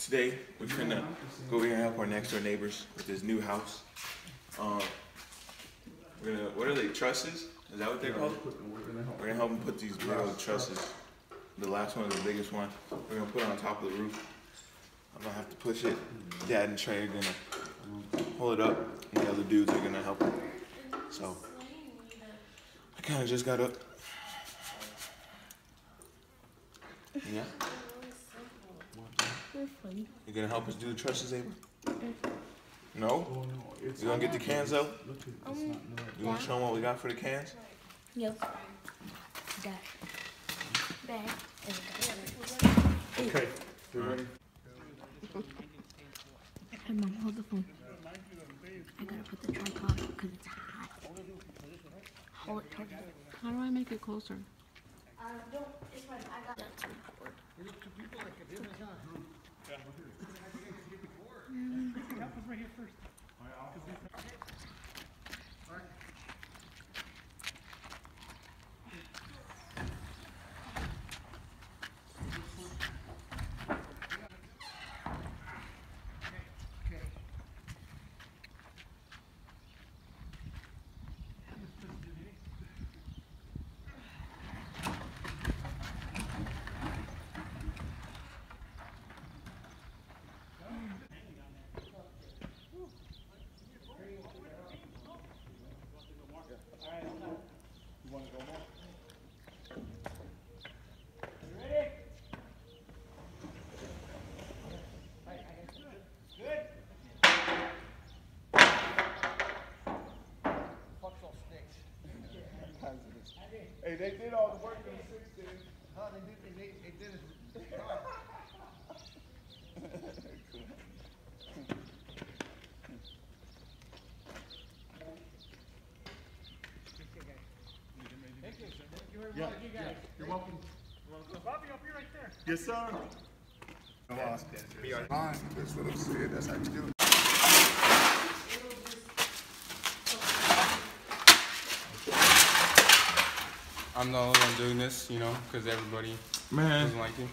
today we're gonna go over here and help our next door neighbors with this new house. Um, we're gonna, what are they, trusses? Is that what they're called? We're gonna help them put these little trusses. The last one is the biggest one. We're gonna put it on top of the roof. I'm gonna have to push it. Dad and Trey are gonna pull it up, and the other dudes are gonna help. So, I kinda just got up. Yeah? You're funny. You gonna help us do the trusses, Ava? No? You gonna get the cans out? Um, You wanna show them what we got for the cans? yep. That. That. And Okay. Hey, mom, hold the phone. I gotta put the tripod because it's hot. Hold it towards. How do I make it closer? Uh, don't. It's fine. I got that board. Hey, they did all the work in the sixties. Huh, they did, they, they did it. Yeah, yeah, you're welcome. Bobby, I'll be right there. Yes, sir. Fine, that's what I'm saying, that's how you do it. I'm the only one doing this, you know, because everybody Man. doesn't like it.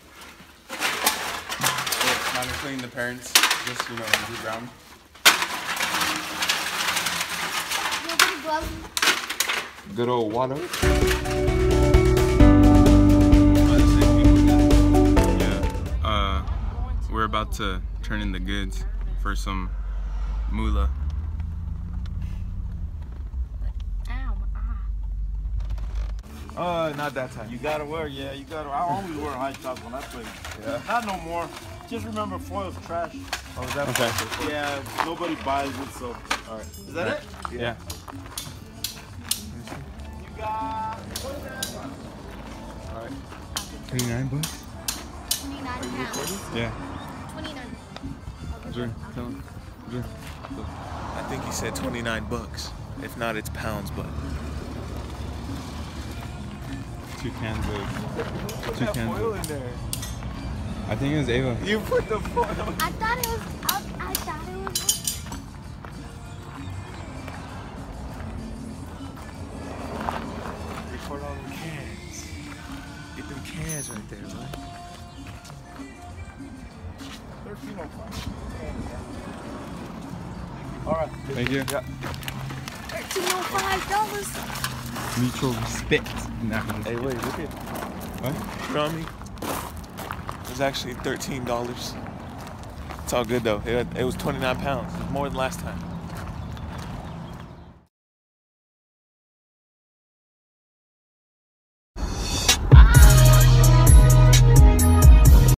But not including the parents, just, you know, the ground. Nobody gloves. Good old water. Yeah. Uh, we're about to turn in the goods for some moolah. Uh, not that time. You gotta wear, yeah, you gotta. I always wear high tops when I play. Yeah. Not no more. Just remember, foil's trash. Oh, is that Okay. Yeah, nobody buys it, so. All right. Is that it? Yeah. You got. 29 bucks? 29 pounds. Yeah. 29. Sure. Tell him. Sure. I think he said 29 bucks. If not, it's pounds, but. Two cans of. Two cans Foil of. in there. I think it was Ava. You put the foil. I thought it was. I, I thought it was. Record all them cans. Get them cans right there, man. Thirteen oh five. All right. Thank you. Yeah. $205. Mutual respect. Nah. Hey, wait, look at. What? You know what I mean? It was actually $13. It's all good though. It, it was 29 pounds. It's more than last time.